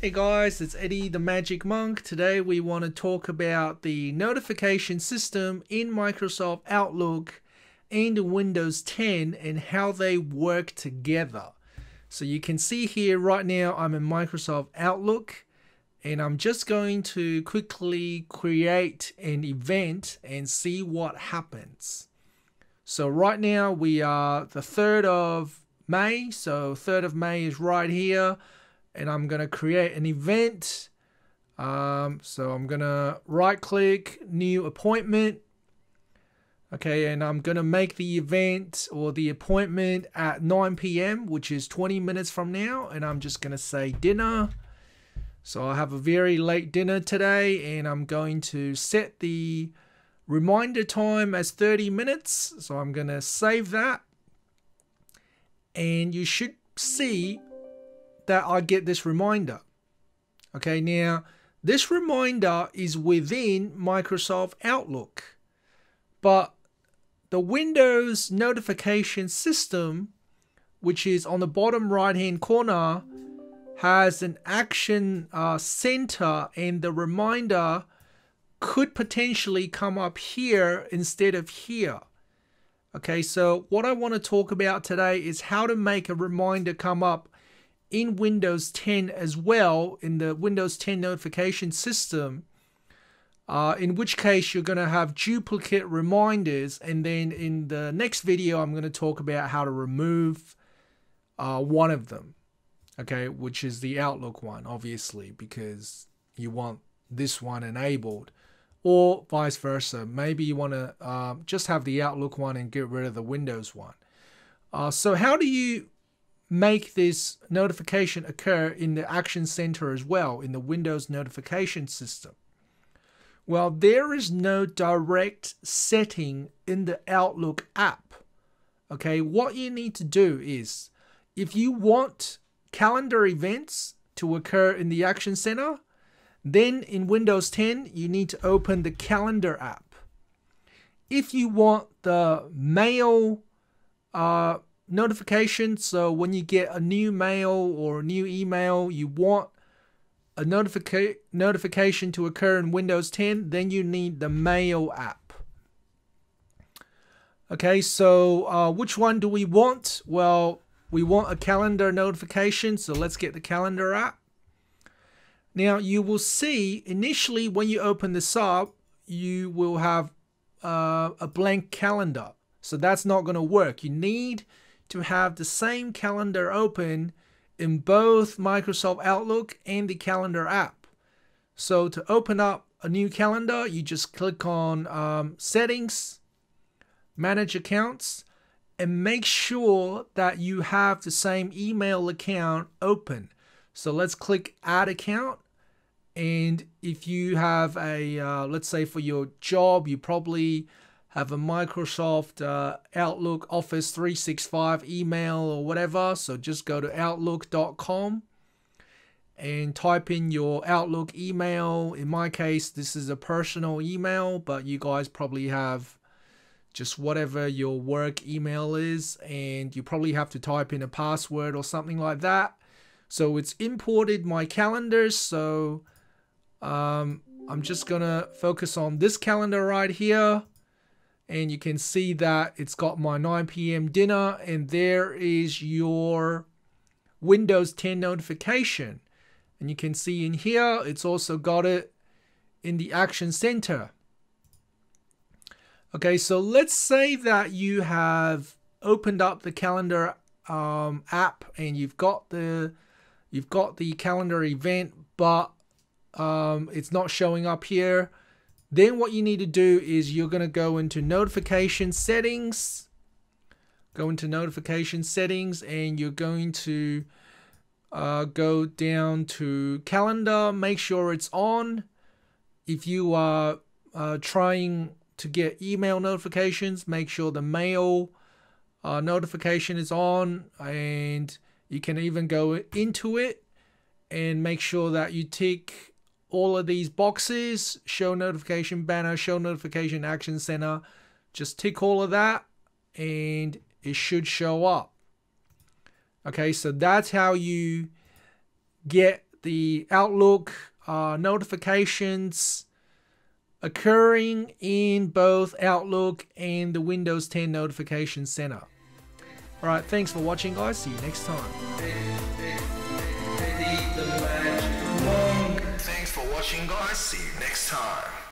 Hey guys, it's Eddie the Magic Monk. Today we want to talk about the notification system in Microsoft Outlook and Windows 10 and how they work together. So you can see here right now I'm in Microsoft Outlook and I'm just going to quickly create an event and see what happens. So right now we are the 3rd of May, so 3rd of May is right here and I'm going to create an event. Um, so I'm going to right click, new appointment. Okay, and I'm going to make the event or the appointment at 9 p.m., which is 20 minutes from now. And I'm just going to say dinner. So I have a very late dinner today, and I'm going to set the reminder time as 30 minutes. So I'm going to save that. And you should see that I get this reminder. Okay, now this reminder is within Microsoft Outlook, but the Windows notification system, which is on the bottom right hand corner, has an action uh, center, and the reminder could potentially come up here instead of here. Okay, so what I want to talk about today is how to make a reminder come up in Windows 10 as well, in the Windows 10 notification system uh, in which case you're going to have duplicate reminders and then in the next video I'm going to talk about how to remove uh, one of them okay which is the Outlook one obviously because you want this one enabled or vice versa. Maybe you want to uh, just have the Outlook one and get rid of the Windows one. Uh, so how do you make this notification occur in the action center as well in the Windows notification system? Well, there is no direct setting in the Outlook app. Okay, what you need to do is if you want calendar events to occur in the Action Center, then in Windows 10, you need to open the Calendar app. If you want the mail uh, notification, so when you get a new mail or a new email, you want a notifica- notification to occur in Windows 10, then you need the Mail app. Okay, so uh, which one do we want? Well, we want a calendar notification, so let's get the calendar app. Now, you will see initially when you open this up, you will have uh, a blank calendar. So that's not going to work. You need to have the same calendar open in both Microsoft Outlook and the Calendar app. So to open up a new calendar, you just click on um, Settings, Manage Accounts, and make sure that you have the same email account open. So let's click Add Account. And if you have a, uh, let's say for your job, you probably have a Microsoft uh, Outlook Office 365 email or whatever. So just go to outlook.com and type in your Outlook email. In my case, this is a personal email, but you guys probably have just whatever your work email is, and you probably have to type in a password or something like that. So it's imported my calendars. So um, I'm just gonna focus on this calendar right here and you can see that it's got my 9 p.m. dinner and there is your Windows 10 notification. And you can see in here, it's also got it in the Action Center. Okay, so let's say that you have opened up the calendar um, app and you've got the you've got the calendar event, but um, it's not showing up here. Then what you need to do is you're going to go into notification settings, go into notification settings, and you're going to uh, go down to calendar, make sure it's on. If you are uh, trying to get email notifications, make sure the mail uh, notification is on, and you can even go into it and make sure that you tick all of these boxes show notification banner show notification action center Just tick all of that and it should show up. Okay, so that's how you get the Outlook uh, notifications occurring in both Outlook and the Windows 10 Notification Center. Alright, thanks for watching guys. See you next time. Thanks for watching guys. See you next time.